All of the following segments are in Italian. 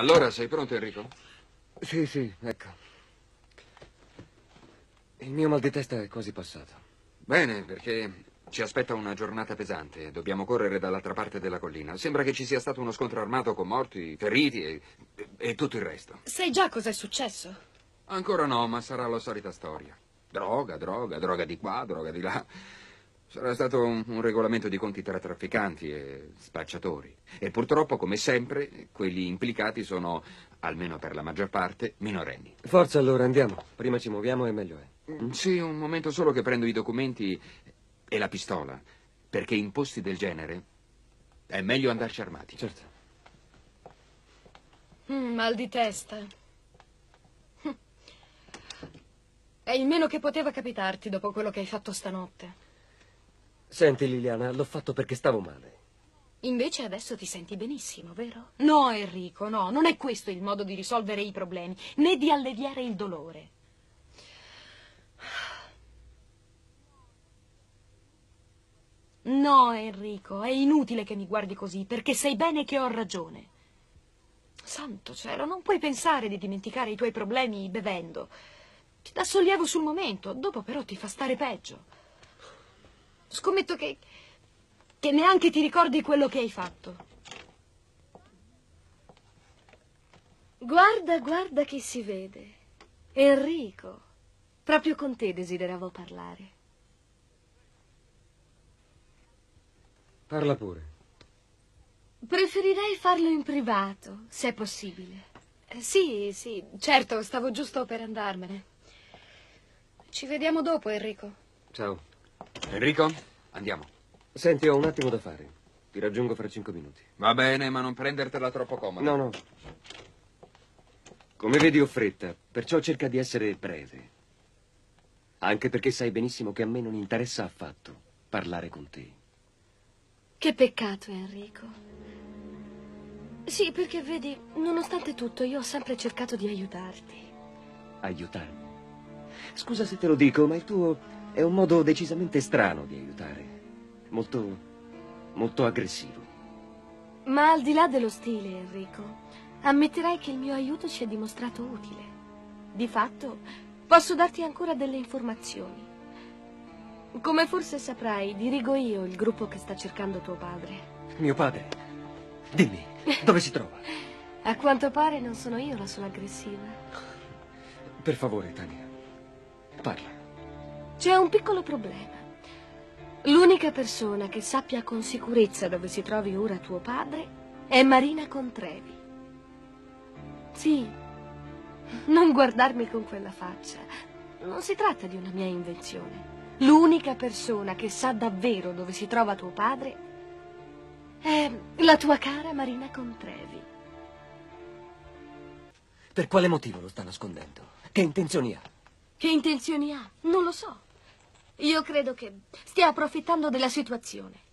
Allora, sei pronto, Enrico? Sì, sì, ecco. Il mio mal di testa è quasi passato. Bene, perché ci aspetta una giornata pesante. Dobbiamo correre dall'altra parte della collina. Sembra che ci sia stato uno scontro armato con morti, feriti e, e tutto il resto. Sai già cos'è successo? Ancora no, ma sarà la solita storia. Droga, droga, droga di qua, droga di là. Sarà stato un, un, regolamento di conti tra trafficanti e spacciatori. E purtroppo, come sempre, quelli implicati sono, almeno per la maggior parte, minorenni. Forza allora, andiamo. Prima ci muoviamo e meglio è. Mm, sì, un momento solo che prendo i documenti e la pistola. Perché in posti del genere è meglio andarci armati. Certo. Mm, mal di testa. È il meno che poteva capitarti dopo quello che hai fatto stanotte. Senti, Liliana, l'ho fatto perché stavo male. Invece adesso ti senti benissimo, vero? No, Enrico, no, non è questo il modo di risolvere i problemi, né di alleviare il dolore. No, Enrico, è inutile che mi guardi così, perché sai bene che ho ragione. Santo cielo, non puoi pensare di dimenticare i tuoi problemi bevendo. Ti dà sollievo sul momento, dopo però ti fa stare peggio. Scommetto che... che neanche ti ricordi quello che hai fatto. Guarda, guarda chi si vede. Enrico. Proprio con te desideravo parlare. Parla pure. Preferirei farlo in privato, se è possibile. Eh, sì, sì, certo, stavo giusto per andarmene. Ci vediamo dopo, Enrico. Ciao. Enrico, andiamo. Senti, ho un attimo da fare. Ti raggiungo fra cinque minuti. Va bene, ma non prendertela troppo comoda. No, no. Come vedi ho fretta, perciò cerca di essere breve. Anche perché sai benissimo che a me non interessa affatto parlare con te. Che peccato, Enrico. Sì, perché vedi, nonostante tutto, io ho sempre cercato di aiutarti. Aiutarmi? Scusa se te lo dico, ma il tuo è un modo decisamente strano di aiutare. Molto, molto aggressivo. Ma al di là dello stile, Enrico, ammetterai che il mio aiuto ci è dimostrato utile. Di fatto, posso darti ancora delle informazioni. Come forse saprai, dirigo io il gruppo che sta cercando tuo padre. Mio padre? Dimmi, dove si trova? A quanto pare non sono io la sua aggressiva. Per favore, Tania, parla. C'è un piccolo problema. L'unica persona che sappia con sicurezza dove si trovi ora tuo padre è Marina Contrevi. Sì, non guardarmi con quella faccia. Non si tratta di una mia invenzione. L'unica persona che sa davvero dove si trova tuo padre è la tua cara Marina Contrevi. Per quale motivo lo sta nascondendo? Che intenzioni ha? Che intenzioni ha? Non lo so. Io credo che stia approfittando della situazione.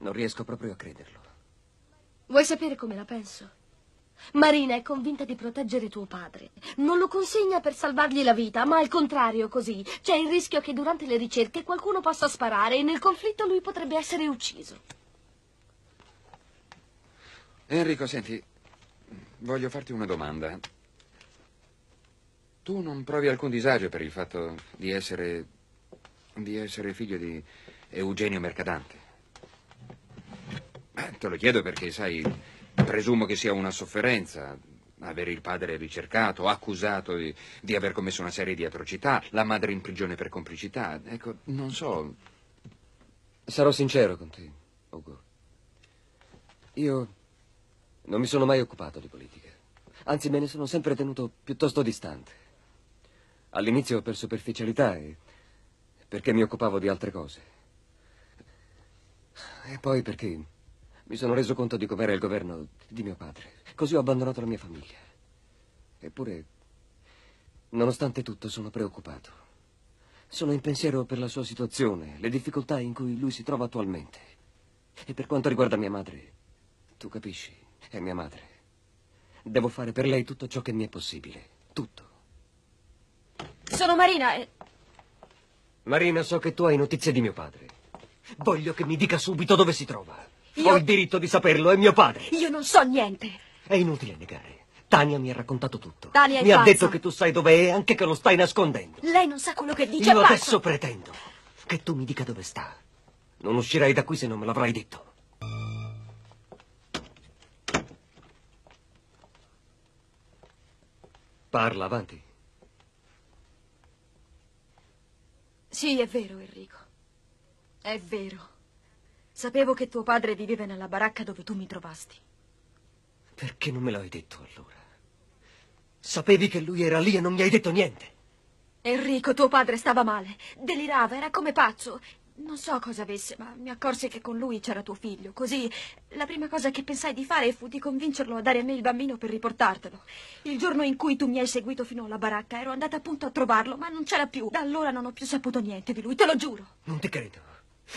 Non riesco proprio a crederlo. Vuoi sapere come la penso? Marina è convinta di proteggere tuo padre. Non lo consegna per salvargli la vita, ma al contrario così. C'è il rischio che durante le ricerche qualcuno possa sparare e nel conflitto lui potrebbe essere ucciso. Enrico, senti, voglio farti una domanda. Tu non provi alcun disagio per il fatto di essere di essere figlio di Eugenio Mercadante. Eh, te lo chiedo perché, sai, presumo che sia una sofferenza avere il padre ricercato, accusato di, di, aver commesso una serie di atrocità, la madre in prigione per complicità. Ecco, non so. Sarò sincero con te, Ugo. Io non mi sono mai occupato di politica. Anzi, me ne sono sempre tenuto piuttosto distante. All'inizio per superficialità e perché mi occupavo di altre cose. E poi perché mi sono reso conto di com'era il governo di mio padre. Così ho abbandonato la mia famiglia. Eppure, nonostante tutto, sono preoccupato. Sono in pensiero per la sua situazione, le difficoltà in cui lui si trova attualmente. E per quanto riguarda mia madre, tu capisci, è mia madre. Devo fare per lei tutto ciò che mi è possibile. Tutto. Sono Marina e... Marina, so che tu hai notizie di mio padre. Voglio che mi dica subito dove si trova. Io... Ho il diritto di saperlo, è mio padre. Io non so niente. È inutile negare. Tania mi ha raccontato tutto. Tania è mi ha pazza. detto che tu sai dove è, anche che lo stai nascondendo. Lei non sa quello che dice, Io pazzo. adesso pretendo che tu mi dica dove sta. Non uscirai da qui se non me l'avrai detto. Parla, avanti. Sì, è vero, Enrico. È vero. Sapevo che tuo padre viveva nella baracca dove tu mi trovasti. Perché non me l'hai detto allora? Sapevi che lui era lì e non mi hai detto niente. Enrico, tuo padre stava male. Delirava, era come pazzo. Non so cosa avesse, ma mi accorsi che con lui c'era tuo figlio. Così la prima cosa che pensai di fare fu di convincerlo a dare a me il bambino per riportartelo. Il giorno in cui tu mi hai seguito fino alla baracca ero andata appunto a trovarlo, ma non c'era più. Da allora non ho più saputo niente di lui, te lo giuro. Non ti credo.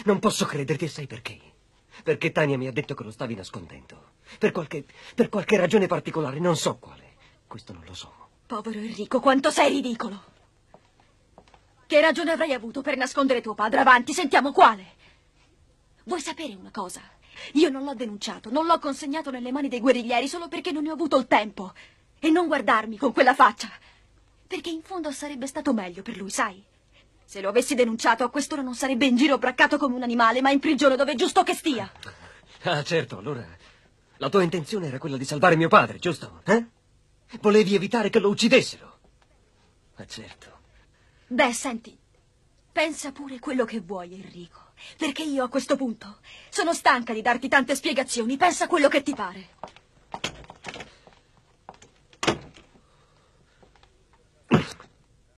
Non posso crederti e sai perché. Perché Tania mi ha detto che lo stavi nascondendo. Per qualche, per qualche ragione particolare, non so quale. Questo non lo so. Povero Enrico, quanto sei ridicolo. Che ragione avrei avuto per nascondere tuo padre? Avanti, sentiamo quale. Vuoi sapere una cosa? Io non l'ho denunciato, non l'ho consegnato nelle mani dei guerriglieri solo perché non ne ho avuto il tempo. E non guardarmi con quella faccia. Perché in fondo sarebbe stato meglio per lui, sai? Se lo avessi denunciato, a quest'ora non sarebbe in giro braccato come un animale, ma in prigione dove è giusto che stia. Ah, certo, allora. La tua intenzione era quella di salvare mio padre, giusto? Eh? Volevi evitare che lo uccidessero. Ah, certo. Beh, senti, pensa pure quello che vuoi, Enrico. Perché io a questo punto sono stanca di darti tante spiegazioni. Pensa quello che ti pare.